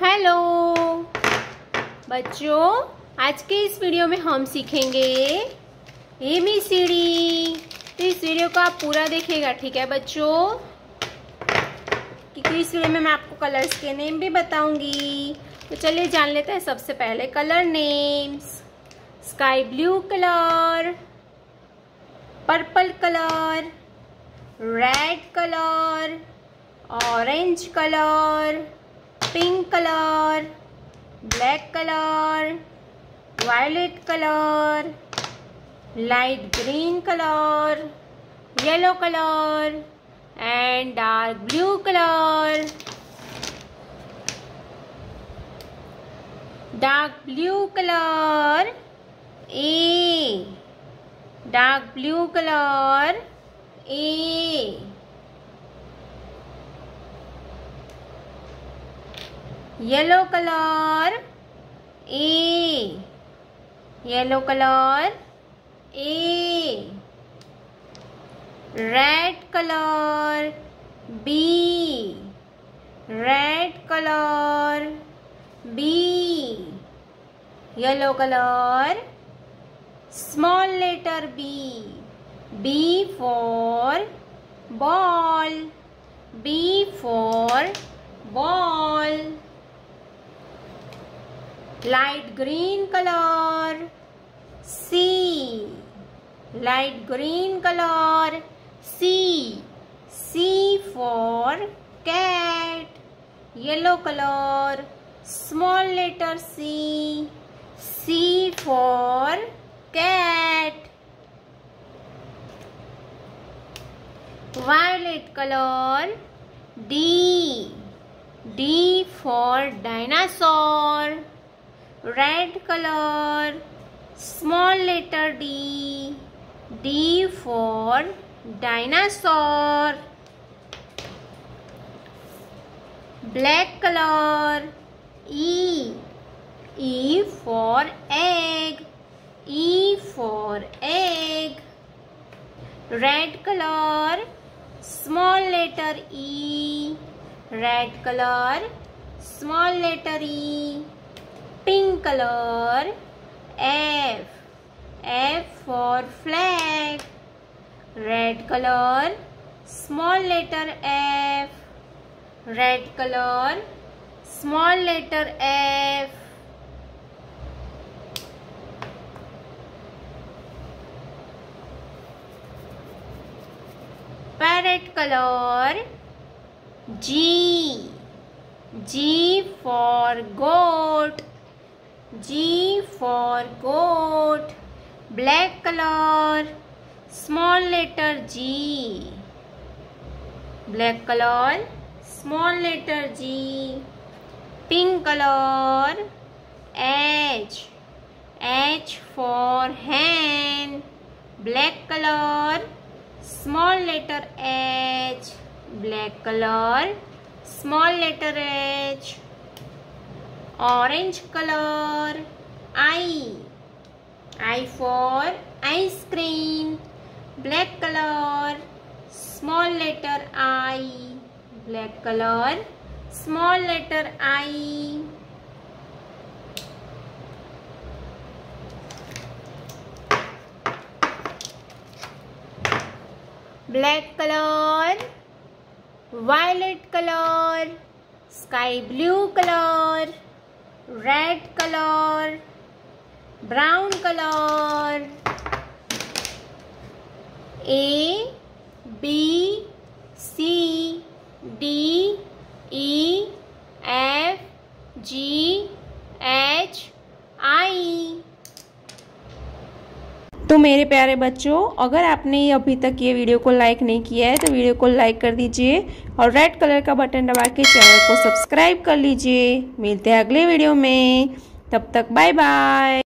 Hello. बच्चों, आज के इस वीडियो में हम सीखेंगे ए बी सी डी तो इस वीडियो को आप पूरा देखिएगा, ठीक है बच्चों? क्योंकि इस वीडियो में मैं आपको कलर्स के नेम भी बताऊँगी। तो चलिए जान लेते हैं सबसे पहले colour names sky blue colour purple colour red colour orange colour pink colour, black colour, violet colour, light green colour, yellow colour and dark blue colour. Dark blue colour A dark blue colour A yellow colour A yellow colour A red colour B red colour B yellow colour small letter B B for ball B for ball light green color C light green color C C for cat yellow color small letter C C for cat violet color D D for dinosaur red color small letter D D for dinosaur black color E E for egg E for egg red color small letter E red color small letter E pink color F. F for flag. Red color small letter F. Red color small letter F. Parrot color G. G for goat G for goat. Black color. Small letter G. Black color. Small letter G. Pink color. H. H for hen. Black color. Small letter H. Black color. Small letter H orange color. I. I for ice cream. Black color. Small letter I. Black color. Small letter I. Black color. Violet color. Sky blue color red colour brown colour A B तो मेरे प्यारे बच्चों, अगर आपने अभी तक ये video को लाइक नहीं किया है तो वीडियो को लाइक कर दीजिए और रेड कलर का बटन दबा के चैनल को सब्सक्राइब कर लीजिए। मिलते हैं अगले वीडियो में। तब तक बाय बाय